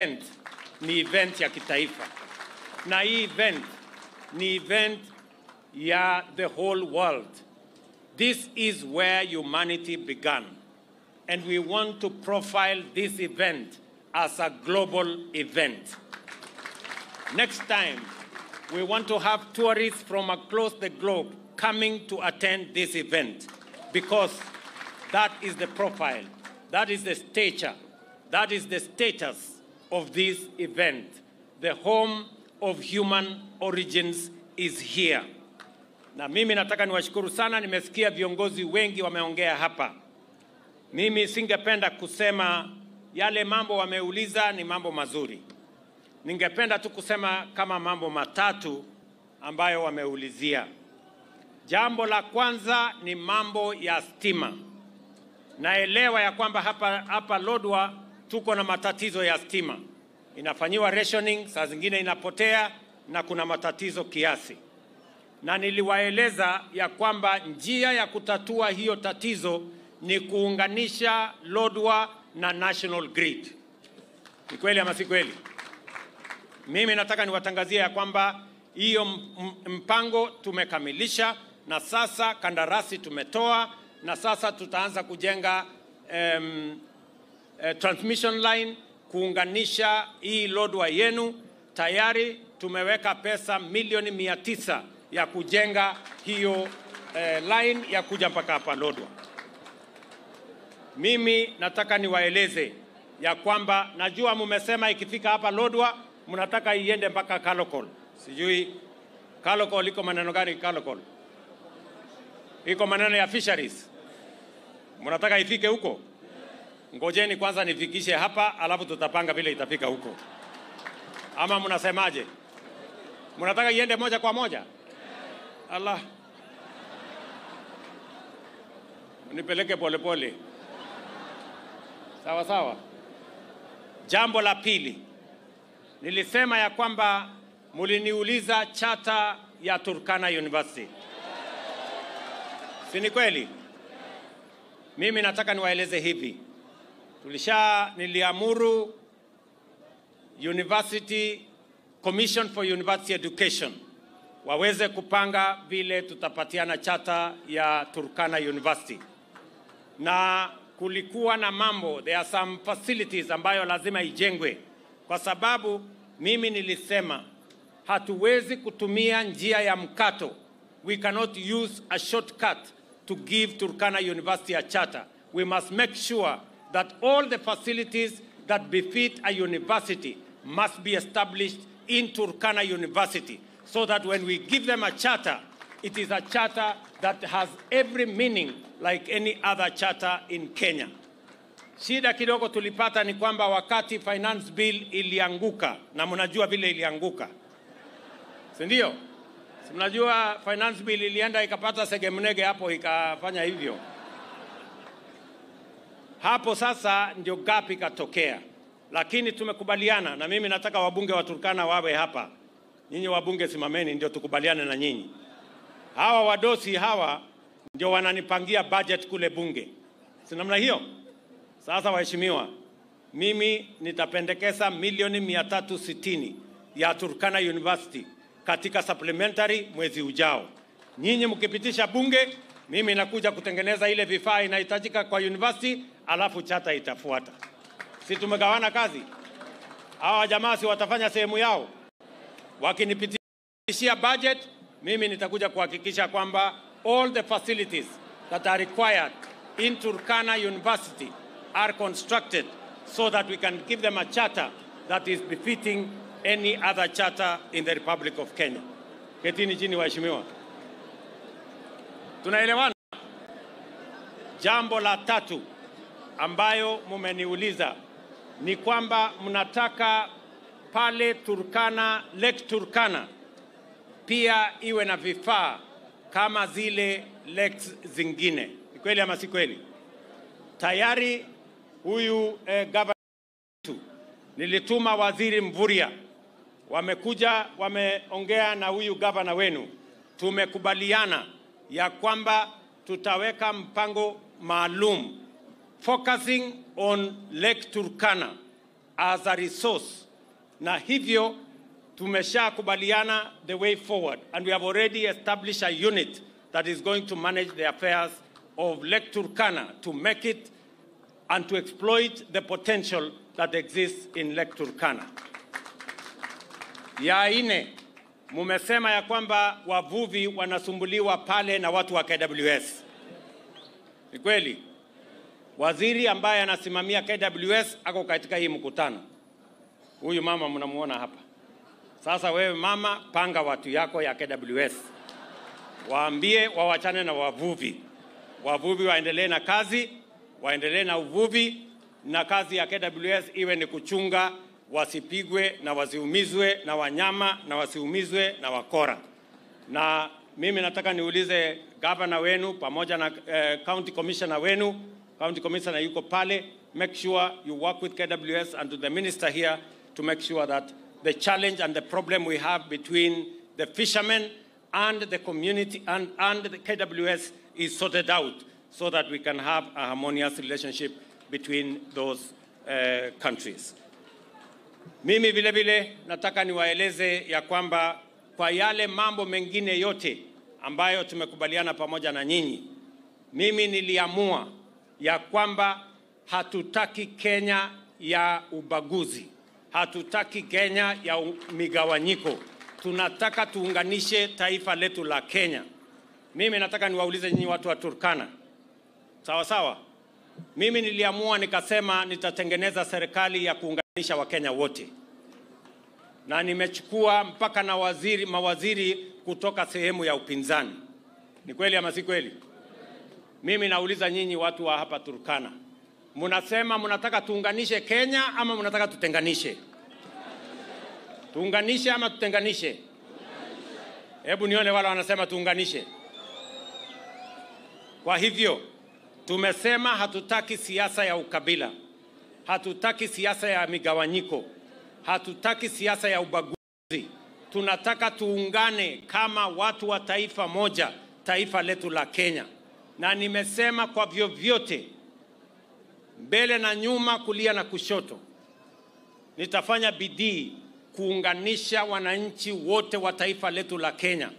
event ni event ya kitaifa, na hii event ni event ya the whole world. This is where humanity began, and we want to profile this event as a global event. Next time, we want to have tourists from across the globe coming to attend this event because that is the profile, that is the stature, that is the status of this event. The home of human origins is here. Na mimi nataka niwashukuru sana, nimesikia viongozi wengi wameongea hapa. Mimi singependa kusema yale mambo wameuliza ni mambo mazuri. Ningependa tu kusema kama mambo matatu ambayo wameulizia. Jambo la kwanza ni mambo ya stima. Naelewa ya kwamba hapa, hapa Lodwa tuko na matatizo ya stima, inafanyiwa rationing, saa zingine inapotea na kuna matatizo kiasi, na niliwaeleza ya kwamba njia ya kutatua hiyo tatizo ni kuunganisha Lodwa na National Grid. Ni kweli ama si kweli? Mimi nataka niwatangazie ya kwamba hiyo mpango tumekamilisha, na sasa kandarasi tumetoa, na sasa tutaanza kujenga um, uh, transmission line kuunganisha hii Lodwa yenu. Tayari tumeweka pesa milioni mia tisa ya kujenga hiyo eh, line ya kuja mpaka hapa Lodwa. Mimi nataka niwaeleze ya kwamba najua mumesema ikifika hapa Lodwa mnataka iende mpaka Kalokol. Sijui Kalokol iko maneno gani? Kalokol iko maneno ya fisheries, mnataka ifike huko? Ngojeni kwanza nifikishe hapa, alafu tutapanga vile itafika huko, ama mnasemaje? Mnataka iende moja kwa moja? Allah, nipeleke polepole, sawa sawa. Jambo la pili nilisema ya kwamba muliniuliza chata ya Turkana University, si ni kweli? Mimi nataka niwaeleze hivi, tulisha niliamuru University Commission for University Education waweze kupanga vile tutapatiana chata ya Turkana University, na kulikuwa na mambo, there are some facilities ambayo lazima ijengwe kwa sababu mimi nilisema hatuwezi kutumia njia ya mkato. We cannot use a shortcut to give Turkana University a charter. We must make sure that all the facilities that befit a university must be established in Turkana University so that when we give them a charter, it is a charter that has every meaning like any other charter in Kenya. Shida kidogo tulipata ni kwamba wakati finance bill ilianguka, na mnajua vile ilianguka, si ndio? Mnajua finance bill ilienda ikapata segemnege hapo ikafanya hivyo hapo. Sasa ndio gapi katokea, lakini tumekubaliana, na mimi nataka wabunge wa Turkana wawe hapa. Nyinyi wabunge simameni, ndio tukubaliane na nyinyi. Hawa wadosi hawa ndio wananipangia budget kule bunge, si namna hiyo? Sasa waheshimiwa, mimi nitapendekeza milioni 360 ya Turkana University katika supplementary mwezi ujao. Nyinyi mkipitisha bunge, mimi nakuja kutengeneza ile vifaa inahitajika kwa university, alafu chata itafuata. Si tumegawana kazi? Hawa jamaa si watafanya sehemu yao? Wakinipitishia budget, mimi nitakuja kuhakikisha kwamba all the facilities that are required in Turkana University are constructed so that we can give them a charter that is befitting any other charter in the Republic of Kenya. Ketini chini waheshimiwa, tunaelewana? Jambo la tatu ambayo mumeniuliza ni kwamba mnataka pale Turkana, Lake Turkana pia iwe na vifaa kama zile lakes zingine. Ni kweli ama si kweli? Tayari huyu eh, gavana nilituma waziri Mvurya, wamekuja wameongea na huyu gavana wenu, tumekubaliana ya kwamba tutaweka mpango maalum focusing on Lake Turkana as a resource, na hivyo tumeshakubaliana the way forward and we have already established a unit that is going to manage the affairs of Lake Turkana to make it and to exploit the potential that exists in Lake Turkana. Ya ine, mumesema ya kwamba wavuvi wanasumbuliwa pale na watu wa KWS. Ni kweli? Waziri ambaye anasimamia KWS ako katika hii mkutano. Huyu mama mnamuona hapa. Sasa wewe mama, panga watu yako ya KWS, waambie wawachane na wavuvi. Wavuvi waendelee na kazi, waendelee na uvuvi, na kazi ya KWS iwe ni kuchunga wasipigwe na wasiumizwe na wanyama na wasiumizwe na wakora. Na mimi nataka niulize gavana wenu pamoja na eh, county commissioner wenu, county commissioner yuko pale, make sure you work with KWS and to the minister here to make sure that the challenge and the problem we have between the fishermen and the community and, and the KWS is sorted out so that we can have a harmonious relationship between those uh, countries. Mimi vile vile nataka niwaeleze ya kwamba kwa yale mambo mengine yote ambayo tumekubaliana pamoja na nyinyi, mimi niliamua ya kwamba hatutaki Kenya ya ubaguzi, hatutaki Kenya ya migawanyiko. Tunataka tuunganishe taifa letu la Kenya. Mimi nataka niwaulize nyinyi watu wa Turkana, sawa sawa. Mimi niliamua nikasema nitatengeneza serikali ya kuunganisha Wakenya wote, na nimechukua mpaka na waziri, mawaziri kutoka sehemu ya upinzani. Ni kweli ama si kweli? Mimi nauliza nyinyi watu wa hapa Turkana, mnasema mnataka tuunganishe Kenya ama mnataka tutenganishe? Tuunganishe ama tutenganishe? Hebu nione wale wanasema tuunganishe. Kwa hivyo tumesema hatutaki siasa ya ukabila, hatutaki siasa ya migawanyiko, hatutaki siasa ya ubaguzi. Tunataka tuungane kama watu wa taifa moja, taifa letu la Kenya. Na nimesema kwa vyovyote, mbele na nyuma, kulia na kushoto, nitafanya bidii kuunganisha wananchi wote wa taifa letu la Kenya.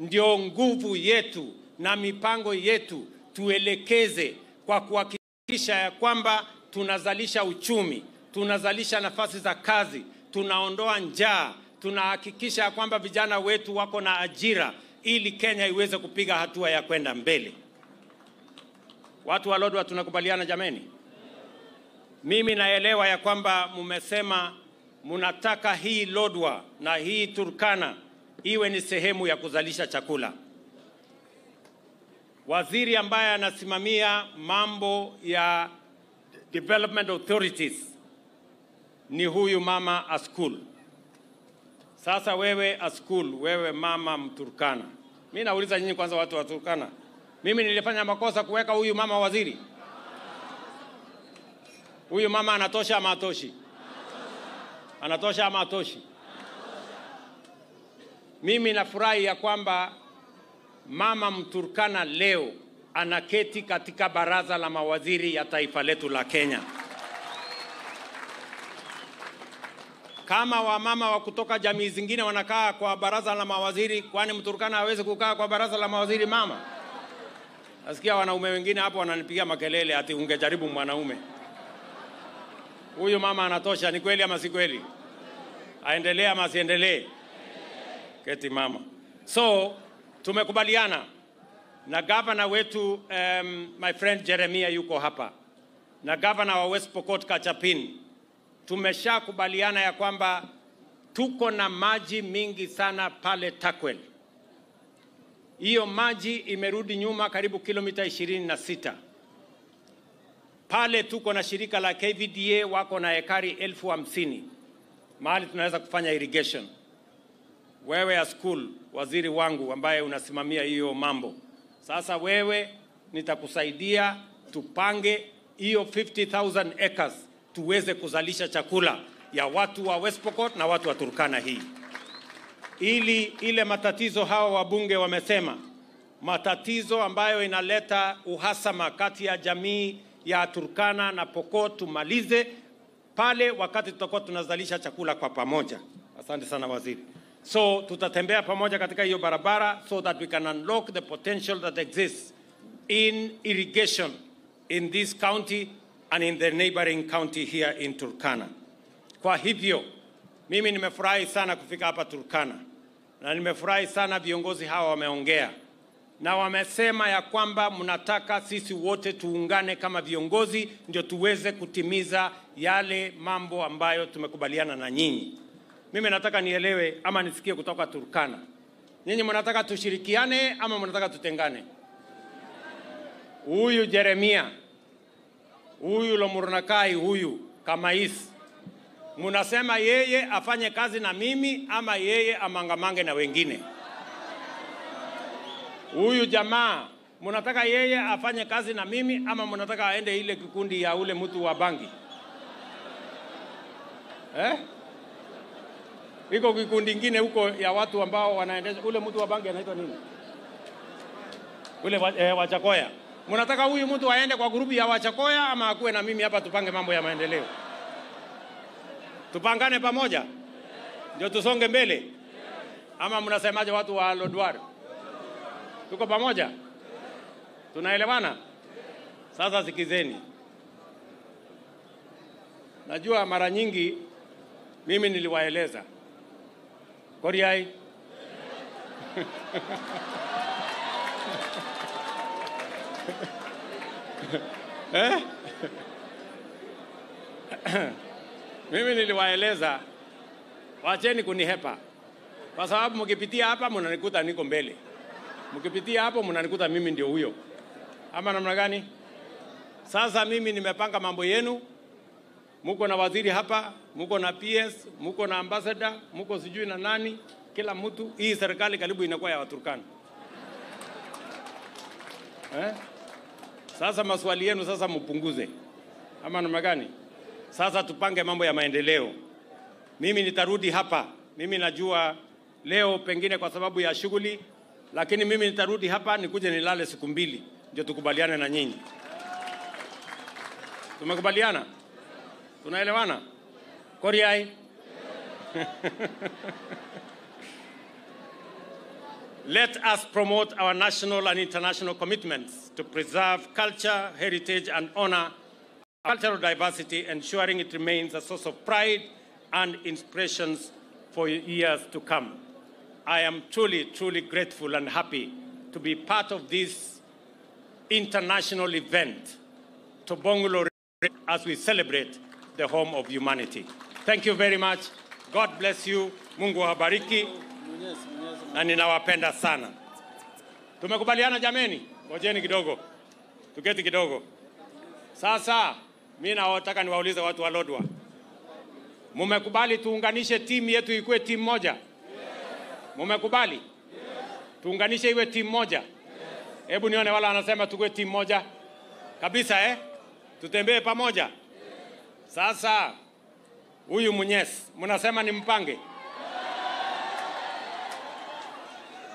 Ndio nguvu yetu na mipango yetu tuelekeze kwa kuhakikisha ya kwamba tunazalisha uchumi, tunazalisha nafasi za kazi, tunaondoa njaa, tunahakikisha ya kwamba vijana wetu wako na ajira ili Kenya iweze kupiga hatua ya kwenda mbele. Watu wa Lodwar tunakubaliana jameni? Mimi naelewa ya kwamba mmesema mnataka hii Lodwar na hii Turkana iwe ni sehemu ya kuzalisha chakula. Waziri ambaye anasimamia mambo ya development authorities ni huyu mama Askul. Sasa wewe Askul, wewe mama Mturkana, mi nauliza nyinyi kwanza, watu wa Turkana, mimi nilifanya makosa kuweka huyu mama waziri? Huyu mama anatosha ama atoshi? Anatosha ama atoshi? Mimi nafurahi ya kwamba mama Mturkana leo anaketi katika baraza la mawaziri ya taifa letu la Kenya. Kama wamama wa kutoka jamii zingine wanakaa kwa baraza la mawaziri, kwani Mturukana hawezi kukaa kwa baraza la mawaziri mama? Nasikia wanaume wengine hapo wananipigia makelele ati ungejaribu mwanaume. Huyu mama anatosha. Ni kweli ama si kweli? Aendelee ama asiendelee? Keti mama. So tumekubaliana na gavana wetu um, my friend Jeremia yuko hapa na gavana wa West Pokot Kachapin, tumeshakubaliana ya kwamba tuko na maji mingi sana pale Takwel. Hiyo maji imerudi nyuma karibu kilomita ishirini na sita. Pale tuko na shirika la KVDA wako na ekari elfu hamsini mahali tunaweza kufanya irrigation. Wewe school, waziri wangu ambaye unasimamia hiyo mambo, sasa wewe nitakusaidia tupange hiyo 50,000 acres tuweze kuzalisha chakula ya watu wa West Pokot na watu wa Turkana hii, ili ile matatizo hawa wabunge wamesema, matatizo ambayo inaleta uhasama kati ya jamii ya Turkana na Pokot tumalize, pale wakati tutakuwa tunazalisha chakula kwa pamoja. Asante sana waziri. So tutatembea pamoja katika hiyo barabara so that we can unlock the potential that exists in irrigation in this county and in the neighboring county here in Turkana. Kwa hivyo mimi nimefurahi sana kufika hapa Turkana na nimefurahi sana viongozi hawa wameongea na wamesema ya kwamba mnataka sisi wote tuungane kama viongozi ndio tuweze kutimiza yale mambo ambayo tumekubaliana na nyinyi. Mimi nataka nielewe ama nisikie kutoka Turkana, nyinyi mnataka tushirikiane ama mnataka tutengane? Huyu Jeremia, huyu Lomurnakai, huyu Kamais, munasema yeye afanye kazi na mimi ama yeye amangamange na wengine? Huyu jamaa munataka yeye afanye kazi na mimi ama munataka aende ile kikundi ya ule mtu wa bangi eh? Iko kikundi ingine huko ya watu ambao wanaendesha ule mtu wa bangi anaitwa nini? Ule wa, eh, Wachakoya. mnataka huyu mtu aende kwa grupu ya Wachakoya ama akuwe na mimi hapa tupange mambo ya maendeleo? Tupangane pamoja ndio tusonge mbele, ama mnasemaje watu wa Lodwar? Tuko pamoja? Tunaelewana? Sasa sikizeni, najua mara nyingi mimi niliwaeleza Koriai eh? mimi niliwaeleza wacheni kunihepa, kwa sababu mkipitia hapa mnanikuta niko mbele mkipitia hapo mnanikuta mimi ndio huyo, ama namna gani? Sasa mimi nimepanga mambo yenu, muko na waziri hapa, muko na PS, muko na ambassador, muko sijui na nani, kila mtu. Hii serikali karibu inakuwa ya Waturkana eh? Sasa maswali yenu sasa mpunguze, ama namna gani? Sasa tupange mambo ya maendeleo. Mimi nitarudi hapa, mimi najua leo pengine kwa sababu ya shughuli lakini mimi nitarudi hapa nikuje nilale siku mbili ndio tukubaliane na nyinyi. Tumekubaliana? Tunaelewana? Koriai? Let us promote our national and international commitments to preserve culture, heritage, and honor cultural diversity, ensuring it remains a source of pride and inspirations for years to come. I am truly, truly grateful and happy to be part of this international event, Tobongulo, as we celebrate the home of humanity. Thank you very much. God bless you. Mungu awabariki na ninawapenda sana. Tumekubaliana jameni? Ngojeni kidogo, tuketi kidogo. Sasa mi nataka niwaulize watu wa Lodwa, mumekubali tuunganishe timu yetu ikuwe timu moja? Mumekubali? Tuunganishe iwe timu moja? Hebu nione wala wanasema tukuwe timu moja kabisa eh? Tutembee pamoja. Sasa huyu Munyes mnasema ni mpange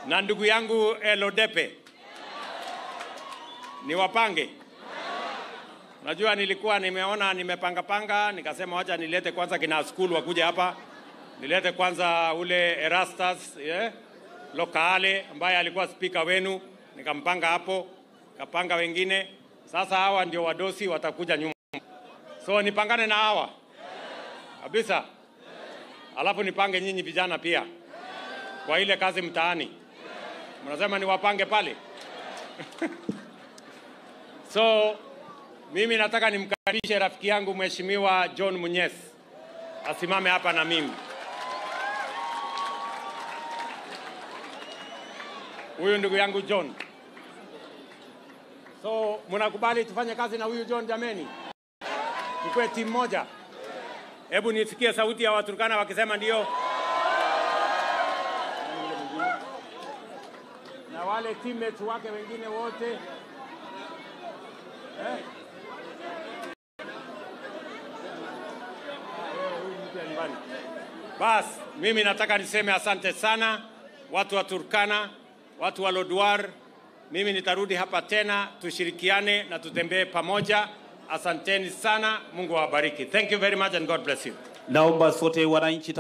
na ndugu yangu Elodepe ni wapange. Najua nilikuwa nimeona nimepanga panga, nikasema wacha nilete kwanza kina school wakuja hapa, nilete kwanza ule Erastus yeah? Lokale ambaye alikuwa spika wenu, nikampanga hapo, kapanga wengine. Sasa hawa ndio wadosi watakuja nyuma, so nipangane na hawa kabisa, alafu nipange nyinyi vijana pia kwa ile kazi mtaani. Mnasema niwapange pale so mimi nataka nimkaribishe rafiki yangu Mheshimiwa John Munyes asimame hapa na mimi. Huyu ndugu yangu John. So mnakubali tufanye kazi na huyu John jameni? Tukue timu moja. Hebu nisikie sauti ya Waturkana wakisema ndio. Na wale teammates wake wengine wote eh? Bas, mimi nataka niseme asante sana watu wa Turkana, watu wa Lodwar. Mimi nitarudi hapa tena, tushirikiane na tutembee pamoja. Asanteni sana, Mungu awabariki. Thank you very much and God bless you. Naomba sote wananchi